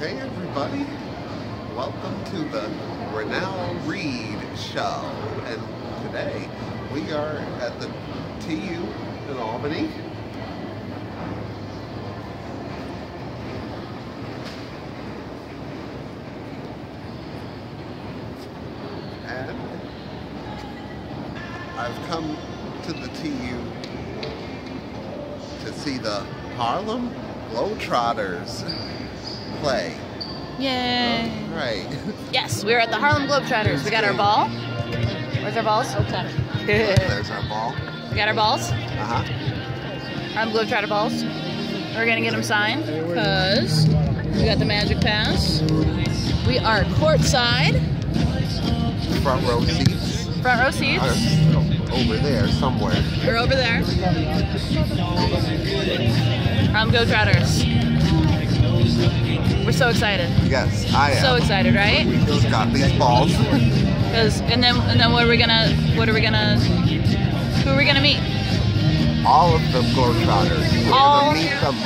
Hey everybody, welcome to the Rennell Reed Show. And today we are at the TU in Albany. And I've come to the TU to see the Harlem Globetrotters play. Yay. Right. Yes, we're at the Harlem Globetrotters. We got our ball. Where's our balls? we There's our ball. We got our balls. Uh-huh. Harlem Globetrotter balls. We're gonna get them signed because we got the Magic Pass. We are courtside, Front row seats front row are seats. over there somewhere. We're over there. Harlem Globetrotters. We're so excited. Yes, I am. So excited, right? We just got these balls. Because and then and then what are we gonna what are we gonna who are we gonna meet? All of the Globetrotters. We're All- gonna meet them.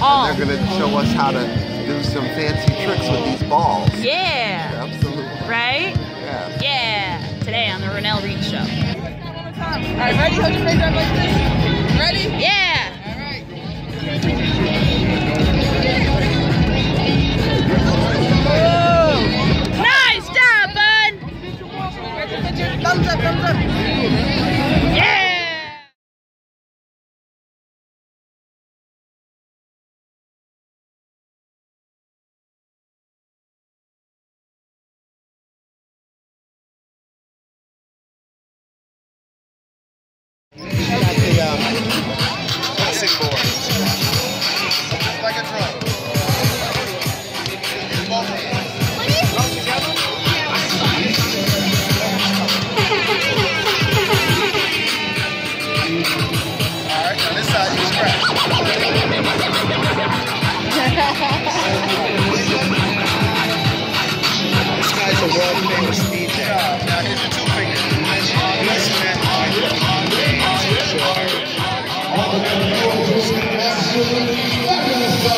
all. And they're gonna show us how to do some fancy tricks with these balls. Yeah. Absolutely. Right? Yeah. Yeah. Today on the Rennell Reed Show. All right, ready? Hold your face up like this. Ready? Yeah. Classic board. Like a drum. Both hands. All together. All right, now this side you scratch. guy's a world famous DJ.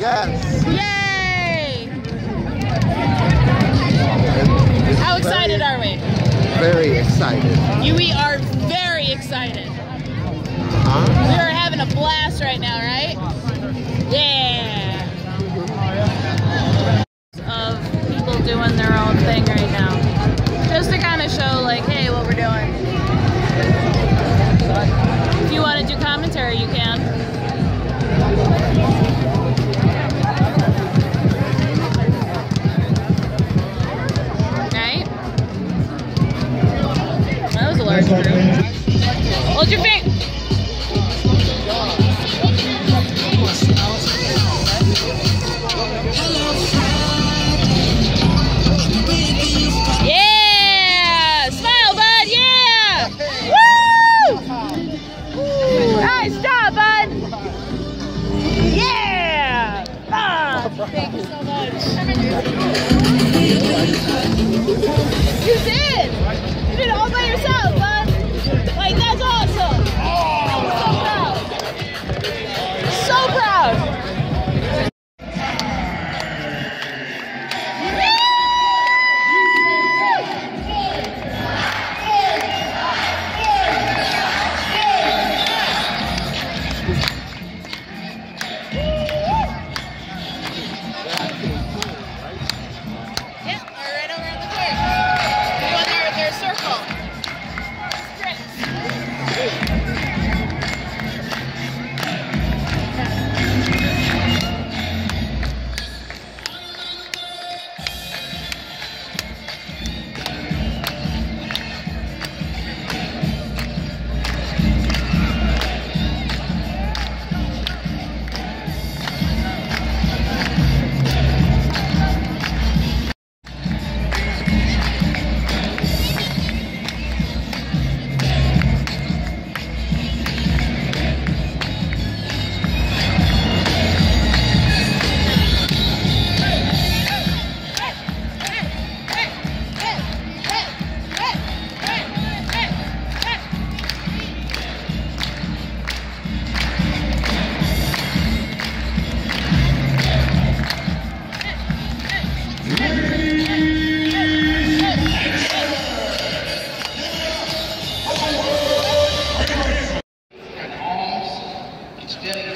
Yes. Yay! It's How excited are we? Very excited. You, we are very excited. Huh? We are having a blast right now, right? Yeah. Of people doing their own thing right now. Just to kind of show, like, hey, what we're doing. If you want to do commentary, you can. You did! You did it all by yourself,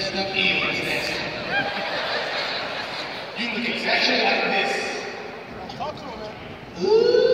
You look next. exactly like this. Talk to him, man. Ooh.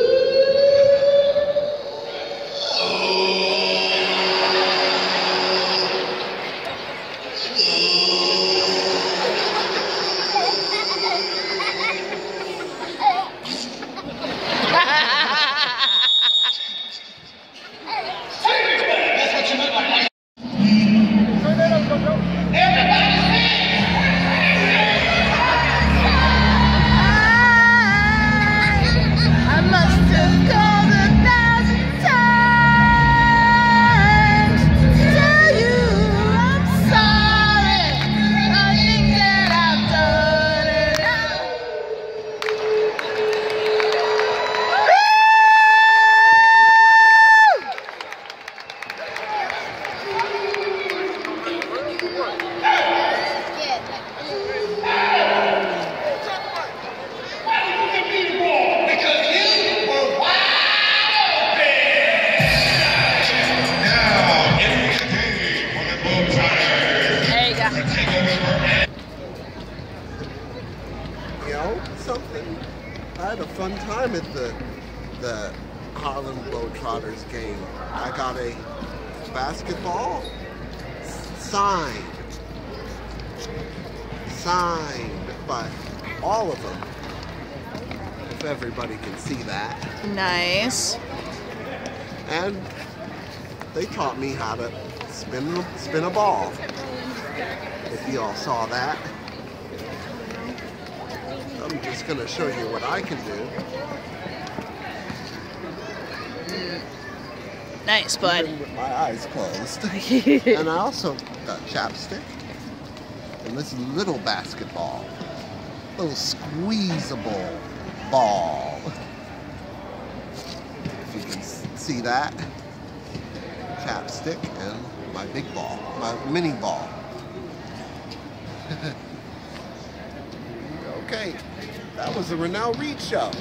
Time at the the Harlem Globetrotters game. I got a basketball signed, signed by all of them. If everybody can see that. Nice. and they taught me how to spin spin a ball. If you all saw that, I'm just gonna show you what I can do. Nice, bud. even with my eyes closed. and I also got chapstick and this little basketball, little squeezable ball. If you can see that, chapstick and my big ball, my mini ball. okay, that was the Rennell Reed show.